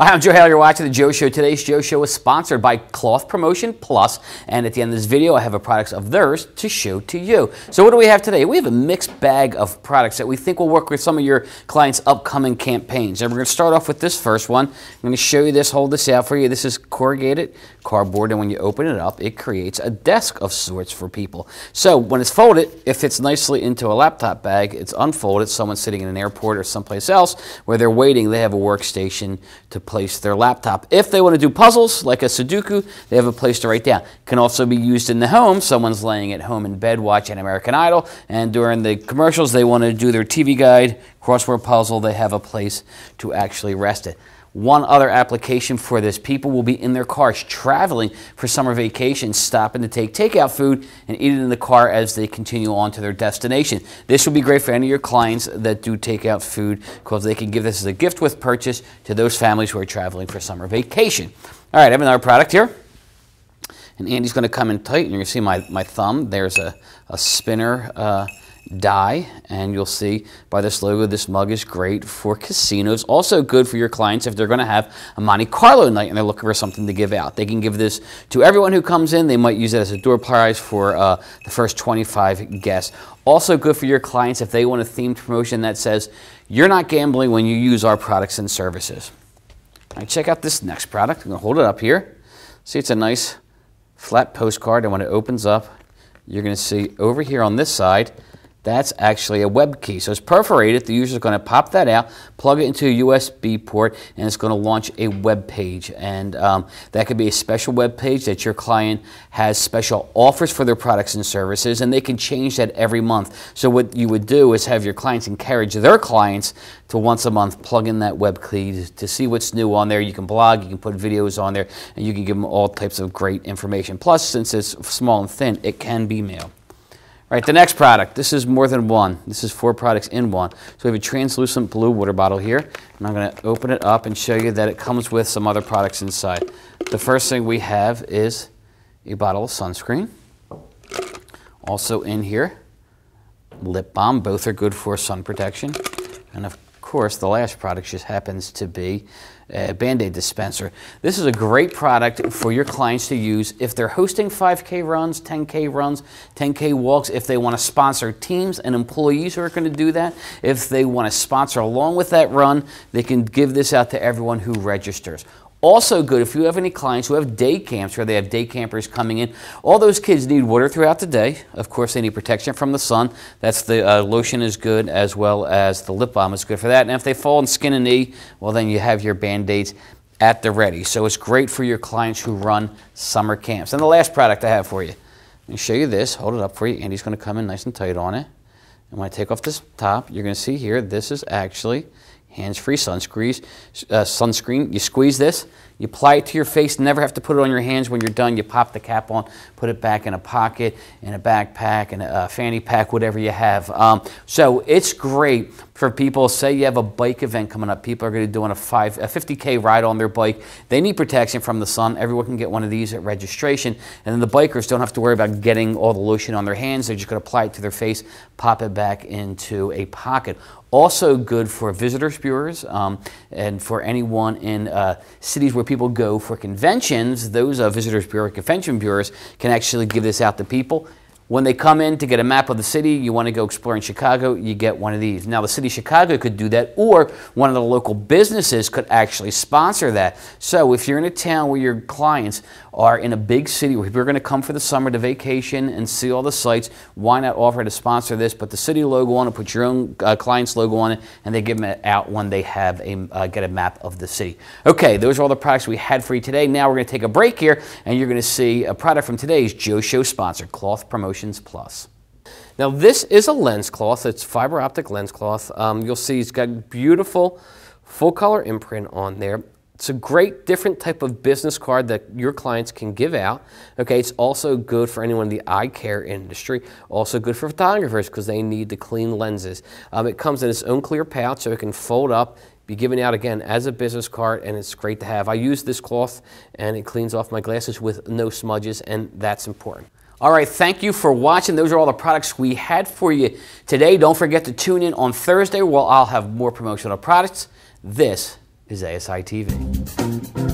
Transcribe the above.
Hi, I'm Joe Haley. You're watching The Joe Show. Today's Joe Show is sponsored by Cloth Promotion Plus, and at the end of this video, I have a products of theirs to show to you. So what do we have today? We have a mixed bag of products that we think will work with some of your clients' upcoming campaigns. And we're going to start off with this first one. I'm going to show you this, hold this out for you. This is corrugated cardboard, and when you open it up, it creates a desk of sorts for people. So when it's folded, it fits nicely into a laptop bag. It's unfolded. Someone's sitting in an airport or someplace else where they're waiting. They have a workstation to place their laptop. If they want to do puzzles like a Sudoku, they have a place to write down. Can also be used in the home. Someone's laying at home in bed watching American Idol, and during the commercials, they want to do their TV guide, crossword puzzle. They have a place to actually rest it. One other application for this people will be in their cars traveling for summer vacation, stopping to take takeout food and eat it in the car as they continue on to their destination. This will be great for any of your clients that do takeout food because they can give this as a gift with purchase to those families who are traveling for summer vacation. All right, I have another product here. And Andy's going to come in tight, and you're going to see my, my thumb. There's a, a spinner. Uh, die and you'll see by this logo this mug is great for casinos. Also good for your clients if they're going to have a Monte Carlo night and they're looking for something to give out. They can give this to everyone who comes in. They might use it as a door prize for uh, the first 25 guests. Also good for your clients if they want a themed promotion that says you're not gambling when you use our products and services. All right check out this next product. I'm going to hold it up here. See it's a nice flat postcard and when it opens up you're going to see over here on this side that's actually a web key. So it's perforated. The user is going to pop that out, plug it into a USB port, and it's going to launch a web page. And um, that could be a special web page that your client has special offers for their products and services, and they can change that every month. So what you would do is have your clients encourage their clients to once a month plug in that web key to see what's new on there. You can blog, you can put videos on there, and you can give them all types of great information. Plus, since it's small and thin, it can be mailed. Right, the next product. This is more than one. This is four products in one. So we have a translucent blue water bottle here, and I'm going to open it up and show you that it comes with some other products inside. The first thing we have is a bottle of sunscreen. Also in here, lip balm. Both are good for sun protection. And of course, the last product just happens to be a Band-Aid dispenser. This is a great product for your clients to use if they're hosting 5K runs, 10K runs, 10K walks, if they want to sponsor teams and employees who are going to do that. If they want to sponsor along with that run, they can give this out to everyone who registers. Also good if you have any clients who have day camps where they have day campers coming in. All those kids need water throughout the day. Of course, they need protection from the sun. That's the uh, lotion is good as well as the lip balm is good for that. And if they fall on skin and knee, well then you have your band-aids at the ready. So it's great for your clients who run summer camps. And the last product I have for you. Let me show you this. Hold it up for you. Andy's going to come in nice and tight on it. And when I take off this top, you're going to see here, this is actually hands-free sunscreen. Uh, sunscreen. You squeeze this, you apply it to your face, never have to put it on your hands when you're done. You pop the cap on, put it back in a pocket, in a backpack, in a, a fanny pack, whatever you have. Um, so it's great for people, say you have a bike event coming up, people are going to be doing a, five, a 50K ride on their bike. They need protection from the sun. Everyone can get one of these at registration. And then the bikers don't have to worry about getting all the lotion on their hands. They're just going to apply it to their face, pop it back into a pocket. Also good for visitors bureaus um, and for anyone in uh, cities where people go for conventions. Those uh, visitors bureau convention bureaus can actually give this out to people. When they come in to get a map of the city, you want to go explore in Chicago, you get one of these. Now, the city of Chicago could do that, or one of the local businesses could actually sponsor that. So, if you're in a town where your clients are in a big city where people are going to come for the summer to vacation and see all the sites, why not offer to sponsor this? Put the city logo on it, put your own uh, client's logo on it, and they give them out when they have a uh, get a map of the city. Okay, those are all the products we had for you today. Now we're going to take a break here, and you're going to see a product from today's Joe Show sponsor, Cloth Promotion. Plus. Now this is a lens cloth. It's fiber optic lens cloth. Um, you'll see it's got beautiful full color imprint on there. It's a great different type of business card that your clients can give out. Okay, it's also good for anyone in the eye care industry. Also good for photographers because they need the clean lenses. Um, it comes in its own clear pouch so it can fold up be given out again as a business card and it's great to have. I use this cloth and it cleans off my glasses with no smudges and that's important. All right, thank you for watching. Those are all the products we had for you today. Don't forget to tune in on Thursday where I'll have more promotional products. This is ASI TV.